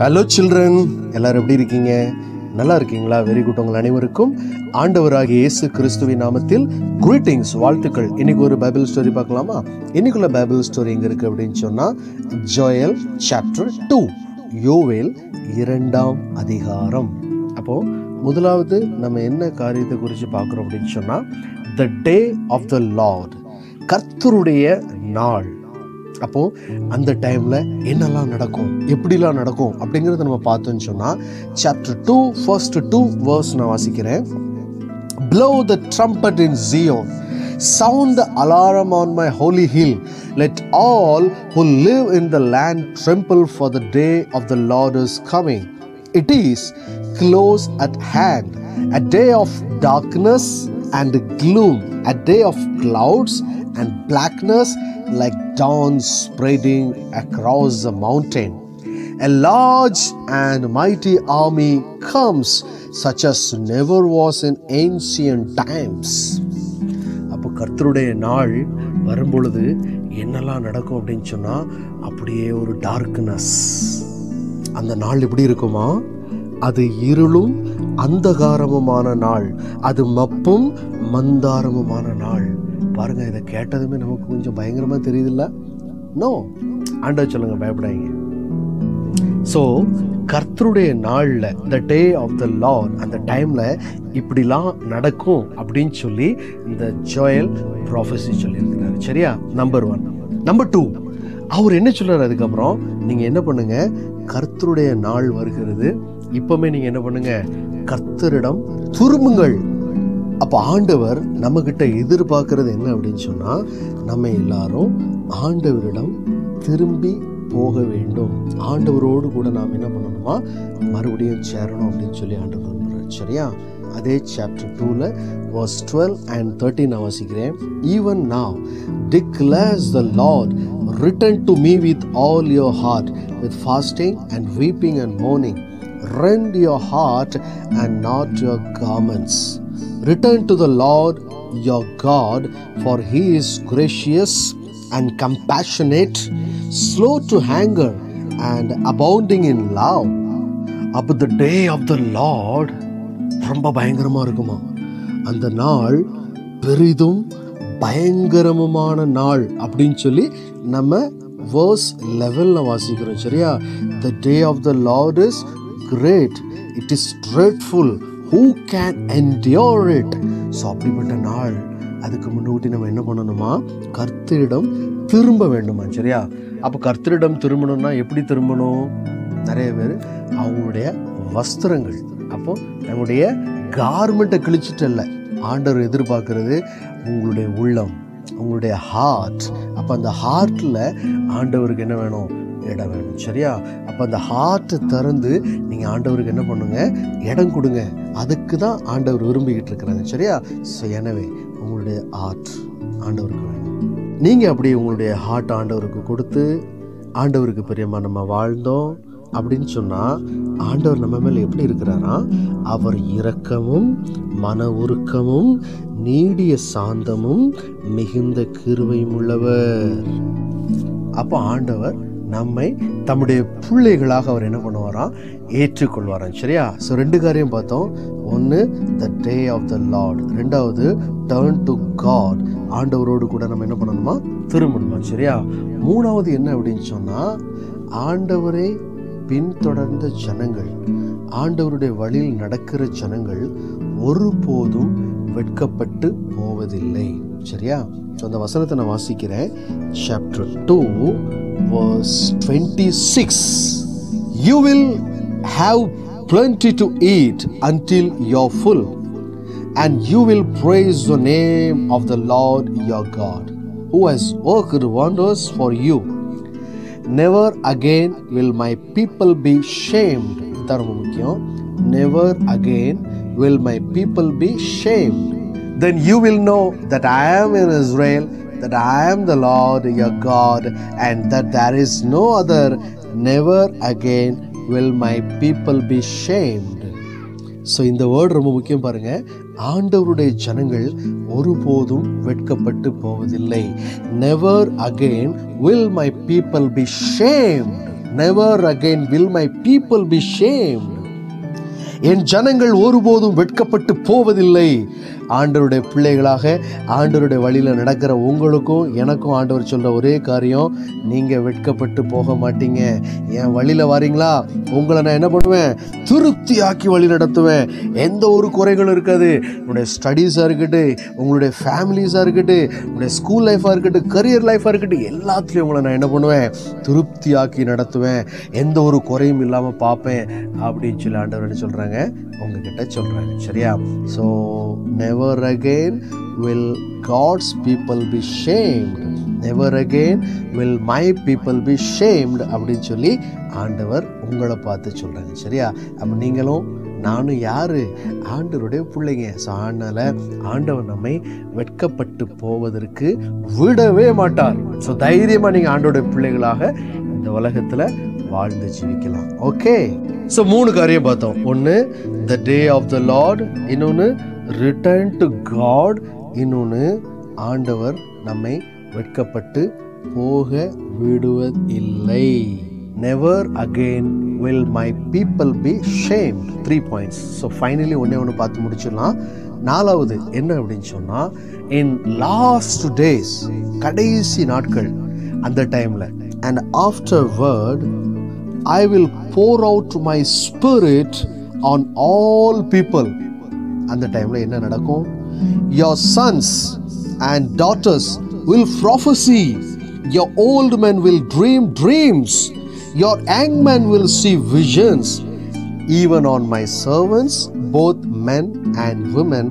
Hello children எல்லாரும் எப்படி இருக்கீங்க? நல்லா இருக்கீங்களா? வெரி குட் உங்கள் அனைவருக்கும் ஆண்டவராகிய இயேசு கிறிஸ்துவின் நாமத்தில் குரீட்டிங்ஸ் வாழ்த்துக்கள். இன்னைக்கு ஒரு பைபிள் ஸ்டோரி பார்க்கலாமா? இன்னைக்குள்ள பைபிள் ஸ்டோரி எங்கே இருக்குது அப்படின்னு சொன்னால் ஜோயல் சாப்டர் டூ யோவேல் இரண்டாம் அதிகாரம். அப்போது முதலாவது நம்ம என்ன காரியத்தை குறித்து பார்க்குறோம் அப்படின்னு சொன்னால் த டே ஆஃப் த லார்ட் கர்த்தருடைய நாள். அப்போ அந்த டைம்ல என்னெல்லாம் நடக்கும் எப்படிலாம் நடக்கும் அப்படிங்கிறத நம்ம பார்த்தோம்னு சொன்னா chapter two first two verse நான் வாசிக்கிறேன் blow the trumpet in Zion, sound the alarm on my holy hill. Let all who live in the land tremble, for the day of the Lord is coming. It is close at hand, a day of darkness and gloom, a day of clouds and blackness like dawn spreading across the mountain. A large and mighty army comes, such as never was in ancient times. அப்போ கர்த்தருடைய நாள் வரும்பொழுது என்னெல்லாம் நடக்கும் அப்படின்னு சொன்னால் அப்படியே ஒரு டார்க்னஸ் அந்த நாள் எப்படி இருக்குமா அது இருளும் அந்தகாரமுமான நாள் அது மப்பும் மந்தாரமுமான நாள் பாருங்கள் இதை கேட்டதுமே நமக்கு கொஞ்சம் பயங்கரமாக தெரியுதுல்ல? நோ ஆண்டவர் சொல்லுங்க பயப்படாதீங்க. ஸோ கர்த்தருடைய நாளில் த டே ஆஃப் த லார்ட் அந்த டைமில் இப்படிலாம் நடக்கும் அப்படின்னு சொல்லி இந்த ஜோயல் ப்ராஃபஸி சொல்லியிருக்கிறாரு. சரியா? நம்பர் ஒன் நம்பர் டூ அவர் என்ன சொல்கிறார் அதுக்கப்புறம்? நீங்கள் என்ன பண்ணுங்க? கர்த்தருடைய நாள் வருகிறது. இப்போமே நீங்கள் என்ன பண்ணுங்கள் கர்த்தரிடம் துருமுங்கள் அப்போ ஆண்டவர் நம்மக்கிட்ட எதிர்பார்க்கறது என்ன அப்படின்னு சொன்னால் நம்ம எல்லாரும் ஆண்டவரிடம் திரும்பி போக வேண்டும். ஆண்டவரோடு கூட நாம் என்ன பண்ணணுமா? மறுபடியும் சேரணும் அப்படின்னு சொல்லி ஆண்டவர் சரியா? அதே சாப்டர் டூவில் வாஸ் டுவெல் அண்ட் தேர்ட்டின் நான் வாசிக்கிறேன். Even now declares the lord return to me with all your heart with fasting and weeping and mourning rend your heart and not your garments Return to the Lord your God, for he is gracious and compassionate, slow to anger, and abounding in love. அப்போ த day of the Lord ரொம்ப பயங்கரமாக இருக்குமா? அந்த நாள் பெரிதும் பயங்கரமுமான நாள் அப்படின்னு சொல்லி நம்ம வேர்ஸ் லெவலில் வாசிக்கிறோம் சரியா? The day of the lord is great it is dreadful who can endure it so அப்படிப்பட்ட நாள் அதுக்கு முன்னூட்டி நம்ம என்ன பண்ணணுமா? கர்த்தரிடம் திரும்ப வேண்டுமா சரியா? அப்போ கர்த்தரிடம் திரும்பணும்னா எப்படி திரும்பணும்? நிறைய பேர் அவங்களுடைய வஸ்திரங்கள். அப்போது நம்முடைய கார்மெண்ட்டை கிழிச்சிட்டு இல்லை ஆண்டவர் எதிர்பார்க்கறது உங்களுடைய உள்ளம் உங்களுடைய ஹார்ட் அப்போ அந்த ஹார்ட்டில் ஆண்டவருக்கு என்ன வேணும்? இடம் வேணும் சரியா? அப்போ அந்த ஹார்ட்டை திறந்து நீங்கள் ஆண்டவருக்கு என்ன பண்ணுங்கள் இடம் கொடுங்க. அதுக்கு தான் ஆண்டவர் விரும்பிக்கிட்டு இருக்கிறாங்க சரியா? ஸோ எனவே உங்களுடைய ஹார்ட் ஆண்டவருக்கு வேணும். நீங்கள் அப்படி உங்களுடைய ஹார்ட் ஆண்டவருக்கு கொடுத்து ஆண்டவருக்கு பெரியம்மா நம்ம வாழ்ந்தோம் அப்படின்னு சொன்னால் ஆண்டவர் நம்ம மேலே எப்படி இருக்கிறாரா? அவர் இரக்கமும் மன உருக்கமும் நீடிய சாந்தமும் மிகுந்த கிருவையும் உள்ளவர். அப்போ ஆண்டவர் நம்மை தம்முடைய பிள்ளைகளாக அவர் என்ன பண்ணுவாராம் ஏற்றுக்கொள்வாராம். சரியா? ஸோ ரெண்டு காரியம் பார்த்தோம். ஒன்று the day of the lord ரெண்டாவது டர்ன் டு காட் ஆண்டவரோடு கூட நம்ம என்ன பண்ணணுமா? திரும்பணுமா? சரியா? மூணாவது என்ன அப்படின்னு சொன்னால் ஆண்டவரை பின்தொடர்ந்த ஜனங்கள் ஆண்டவருடைய வழியில் நடக்கிற ஜனங்கள் ஒருபோதும் வெட்கப்பட்டு போவதில்லை. சரியா? ஸோ அந்த வசனத்தை நான் வாசிக்கிறேன். Chapter two verse 26 You will have plenty to eat until you're full, and you will praise the name of the Lord your God, who has worked wonders for you. Never again will my people be shamed. never again will my people be shamed. Then you will know that I am in Israel that I am the Lord your God, and that there is no other. Never again will my people be shamed. So இந்த word ரொம்ப முக்கியம் பாருங்க ஆண்டவருடைய ஜனங்கள் ஒருபோதும் வெட்கப்பட்டு போவதில்லை never again will my people be shame never again will my people be shame என் ஜனங்கள் ஒருபோதும் வெட்கப்பட்டு போவதில்லை ஆண்டவருடைய பிள்ளைகளாக ஆண்டவருடைய வழியில் நடக்கிற உங்களுக்கும் எனக்கும் ஆண்டவர் சொல்கிற ஒரே காரியம் நீங்கள் வெட்கப்பட்டு போக மாட்டீங்க. என் வழியில் வரீங்களா? உங்களை நான் என்ன பண்ணுவேன்? திருப்தியாக்கி வழி நடத்துவேன். எந்த ஒரு குறைகளும் இருக்காது. உங்களுடைய ஸ்டடீஸாக இருக்கட்டும் உங்களுடைய ஃபேமிலிஸாக இருக்கட்டும் உங்களுடைய ஸ்கூல் லைஃபாக இருக்கட்டும் கரியர் லைஃபாக இருக்கட்டும் எல்லாத்துலேயும் உங்களை நான் என்ன பண்ணுவேன்? திருப்தியாக்கி நடத்துவேன். எந்த ஒரு குறையும் இல்லாமல் பார்ப்பேன். அப்படின்னு சொல்லி ஆண்டவர் சொல்கிறாங்க உங்ககிட்ட சொல்கிறாங்க சரியா? So never again will God's people be shamed never again will my people be shamed அப்படின்னு சொல்லி ஆண்டவர் உங்களை பார்த்து சொல்கிறாங்க சரியா? அப்போ நீங்களும் நானும் யார்? ஆண்டவருடைய பிள்ளைங்க. ஸோ அதனால் ஆண்டவர் நம்மை வெட்கப்பட்டு போவதற்கு விடவே மாட்டார். ஸோ தைரியமாக நீங்கள் ஆண்டவருடைய பிள்ளைகளாக இந்த உலகத்தில் வாழ்ந்து ஜீவிக்கலாம். ஓகே ஸோ மூணு காரியம் பார்த்தோம். ஒன்று the day of the lord இன்னொன்று ரிட்டர்ன் டு காட் இன்னொன்று ஆண்டவர் நம்மை வெட்கப்பட்டு போக விடுவதில்லை. Never again will my people be shame three points so finally ஒன்றே ஒன்று பார்த்து முடிச்சிடலாம். நாலாவது என்ன அப்படின்னு சொன்னால் இன் லாஸ்ட் டேஸ் கடைசி நாட்கள் அந்த டைமில் and afterward I will pour out my spirit on all people அந்த டைமில் என்ன நடக்கும்? Your sons and daughters will prophesy your old men will dream dreams your young men will see visions. Even on my servants both men and women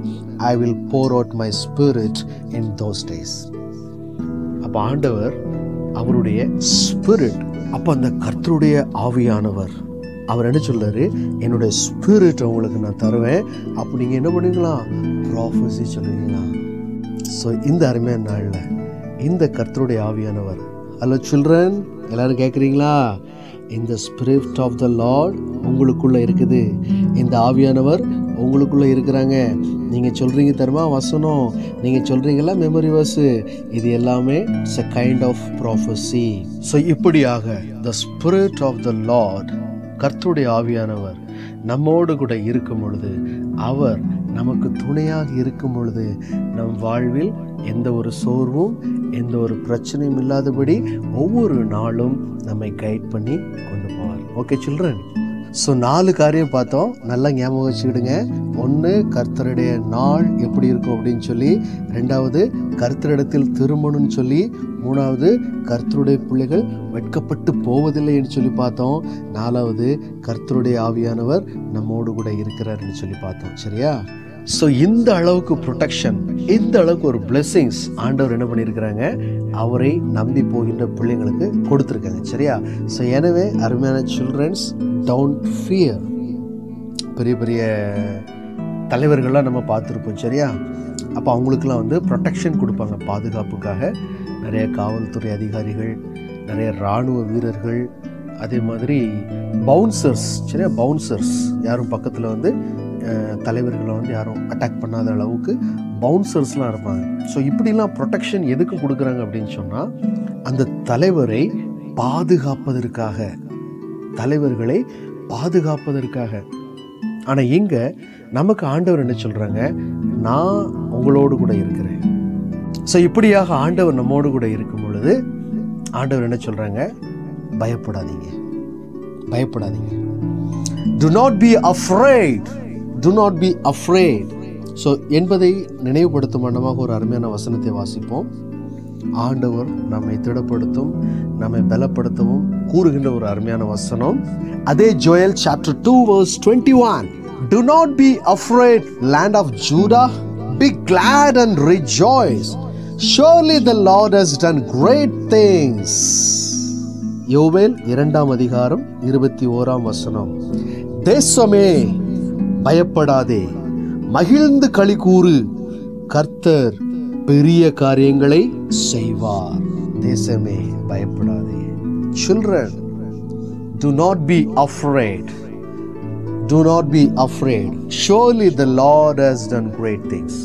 I will pour out my spirit in those days அப்போ ஆண்டவர் அவருடைய spirit அப்போ அந்த கர்த்தருடைய ஆவியானவர். அவர் என்ன சொல்கிறாரு என்னுடைய ஸ்பிரிட் உங்களுக்கு நான் தருவேன். அப்போ நீங்கள் என்ன பண்ணுவீங்களா? ப்ராஃபஸி சொல்லுவீங்களா? ஸோ இந்த அருமையான நாளில் இந்த கர்த்தருடைய ஆவியானவர் ஹலோ சில்ட்ரன் எல்லோரும் கேட்குறீங்களா இந்த ஸ்பிரிட் ஆஃப் த லார்ட் உங்களுக்குள்ளே இருக்குது. இந்த ஆவியானவர் உங்களுக்குள்ளே இருக்கிறாங்க. நீங்கள் சொல்கிறீங்க தருமா வசனம். நீங்கள் சொல்கிறீங்களா மெமரி வர்ஸ் இது எல்லாமே it's a kind of prophecy so இப்படியாக the spirit of the lord கர்த்தருடைய ஆவியானவர் நம்மோடு கூட இருக்கும் பொழுது அவர் நமக்கு துணையாக இருக்கும் பொழுது நம் வாழ்வில் எந்த ஒரு சோர்வும் எந்த ஒரு பிரச்சனையும் இல்லாதபடி ஒவ்வொரு நாளும் நம்மை கைட் பண்ணி கொண்டு போவார். ஓகே சில்ட்ரன் ஸோ நாலு காரியம் பார்த்தோம். நல்லா ஞாபகம் வச்சுக்கிடுங்க. ஒன்று கர்த்தருடைய நாள் எப்படி இருக்கும் அப்படின்னு சொல்லி. ரெண்டாவது கர்த்தரிடத்தில் திரும்பணும்னு சொல்லி. மூணாவது கர்த்தருடைய பிள்ளைகள் வெட்கப்பட்டு போவதில்லை என்று சொல்லி பார்த்தோம். நாலாவது கர்த்தருடைய ஆவியானவர் நம்மோடு கூட இருக்கிறாருன்னு சொல்லி பார்த்தோம். சரியா? ஸோ இந்த அளவுக்கு ப்ரொடெக்ஷன் இந்த அளவுக்கு ஒரு பிளெஸ்ஸிங்ஸ் ஆண்டவர் என்ன பண்ணியிருக்கிறாங்க? அவரை நம்பி போகின்ற பிள்ளைங்களுக்கு கொடுத்துருக்காங்க. சரியா? ஸோ எனவே அருமையான சில்ட்ரன்ஸ் டவுன்ட் ஃபியர் பெரிய பெரிய தலைவர்கள்லாம் நம்ம பார்த்துருப்போம். சரியா? அப்போ அவங்களுக்குலாம் வந்து ப்ரொடெக்ஷன் கொடுப்பாங்க பாதுகாப்புக்காக. நிறைய காவல்துறை அதிகாரிகள் நிறைய இராணுவ வீரர்கள் அதே மாதிரி பவுன்சர்ஸ் சரியா? பவுன்சர்ஸ் யாரும் பக்கத்தில் வந்து தலைவர்களை வந்து யாரும் அட்டாக் பண்ணாத அளவுக்கு பவுன்சர்ஸ்லாம் இருப்பாங்க. ஸோ இப்படிலாம் ப்ரொடெக்ஷன் எதுக்கு கொடுக்குறாங்க அப்படின்னு சொன்னால் அந்த தலைவரை பாதுகாப்பதற்காக தலைவர்களை பாதுகாப்பதற்காக. ஆனால் இங்கே நமக்கு ஆண்டவர் என்ன சொல்கிறாங்க நான் உங்களோடு கூட இருக்கிறேன். ஸோ இப்படியாக ஆண்டவர் நம்மோடு கூட இருக்கும் பொழுது ஆண்டவர் என்ன சொல்கிறாங்க பயப்படாதீங்க. பயப்படாதீங்க. Do not be afraid do not be afraid so என்பதை நினைவுபடுத்தும் வண்ணமாக ஒரு அருமையான வசனத்தை வாசிப்போம். ஆண்டவர் நம்மை திடப்படுத்தும் நம்மை பலப்படுத்தவும் கூறுகின்ற ஒரு அருமையான வசனம். அதே Joel chapter two verse twenty one do not be afraid land of Judah be glad and rejoice surely the lord has done great things யோவேல் இரண்டாம் அதிகாரம் இருபத்தி ஓராம் வசனம். தேசமே பயப்படாதே. மகிழ்ந்து களி கூறு. கர்த்தர் பெரிய காரியங்களை செய்வார். தேசமே பயப்படாதே. Children do not be afraid do not be afraid surely the lord has done great things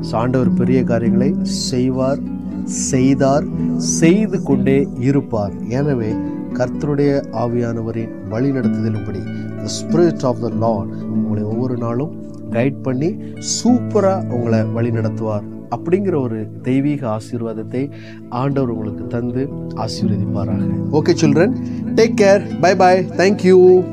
சாண்டவர் பெரிய காரியங்களை செய்வார். செய்தார் செய்து கொண்டே இருப்பார். எனவே கர்த்தருடைய ஆவியானவரின் வழி நடத்துதலும்படி the spirit of the lord உங்களை ஒவ்வொரு நாளும் கைட் பண்ணி சூப்பராக உங்களை வழி நடத்துவார் அப்படிங்கிற ஒரு தெய்வீக ஆசீர்வாதத்தை ஆண்டவர் உங்களுக்கு தந்து ஆசீர்வதிப்பாராக. Okay children take care bye bye thank you